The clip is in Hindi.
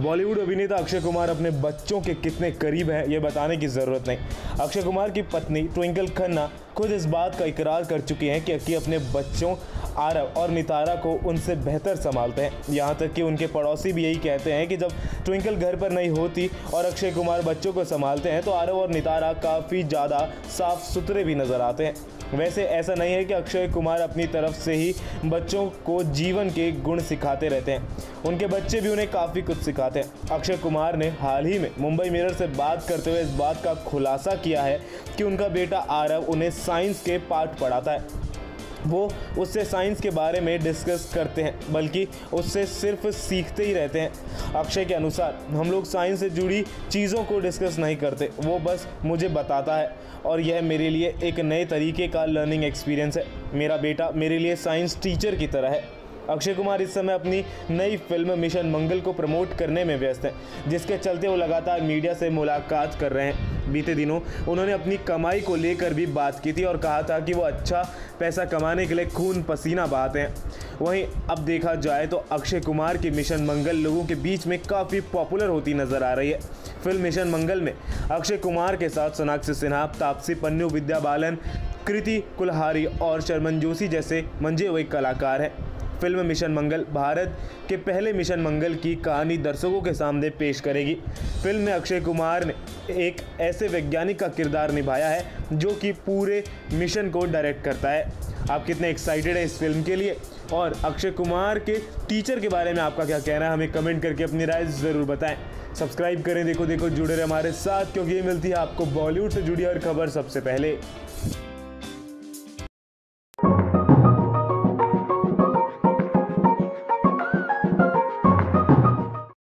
बॉलीवुड अभिनेता अक्षय कुमार अपने बच्चों के कितने करीब हैं, ये बताने की ज़रूरत नहीं। अक्षय कुमार की पत्नी ट्विंकल खन्ना खुद इस बात का इकरार कर चुके हैं कि, कि अपने बच्चों आरव और नितारा को उनसे बेहतर संभालते हैं। यहाँ तक कि उनके पड़ोसी भी यही कहते हैं कि जब ट्विंकल घर पर नहीं होती और अक्षय कुमार बच्चों को संभालते हैं तो आरव और नितारा काफ़ी ज़्यादा साफ़ सुथरे भी नज़र आते हैं। वैसे ऐसा नहीं है कि अक्षय कुमार अपनी तरफ़ से ही बच्चों को जीवन के गुण सिखाते रहते हैं। उनके बच्चे भी उन्हें काफ़ी कुछ सिखाते हैं। अक्षय कुमार ने हाल ही में मुंबई मिरर से बात करते हुए इस बात का खुलासा किया है कि उनका बेटा आरव उन्हें साइंस के पाठ पढ़ाता है। वो उससे साइंस के बारे में डिस्कस करते हैं, बल्कि उससे सिर्फ़ सीखते ही रहते हैं। अक्षय के अनुसार, हम लोग साइंस से जुड़ी चीज़ों को डिस्कस नहीं करते, वो बस मुझे बताता है। और यह मेरे लिए एक नए तरीके का लर्निंग एक्सपीरियंस है। मेरा बेटा मेरे लिए साइंस टीचर की तरह है। अक्षय कुमार इस समय अपनी नई फ़िल्म मिशन मंगल को प्रमोट करने में व्यस्त हैं, जिसके चलते वो लगातार मीडिया से मुलाकात कर रहे हैं। बीते दिनों, उन्होंने अपनी कमाई को लेकर भी बात की थी और कहा था कि वो अच्छा पैसा कमाने के लिए खून पसीना बहाते हैं। वहीं अब देखा जाए तो अक्षय कुमार की मिशन मंगल लोगों के बीच में काफ़ी पॉपुलर होती नज़र आ रही है। फ़िल्म मिशन मंगल में अक्षय कुमार के साथ सोनाक्षी सिन्हा, तापसी पन्नू, विद्या बालन, कृति कुल्हारी और शर्मन जोशी जैसे मंजे हुए कलाकार हैं। फ़िल्म मिशन मंगल भारत के पहले मिशन मंगल की कहानी दर्शकों के सामने पेश करेगी। फ़िल्म में अक्षय कुमार ने एक ऐसे वैज्ञानिक का किरदार निभाया है जो कि पूरे मिशन को डायरेक्ट करता है। आप कितने एक्साइटेड हैं इस फ़िल्म के लिए? और अक्षय कुमार के टीचर के बारे में आपका क्या कहना है? हमें कमेंट करके अपनी राय ज़रूर बताएँ। सब्सक्राइब करें, देखो देखो, जुड़े रहे हमारे साथ, क्योंकि ये मिलती है आपको बॉलीवुड से जुड़ी हर खबर सबसे पहले।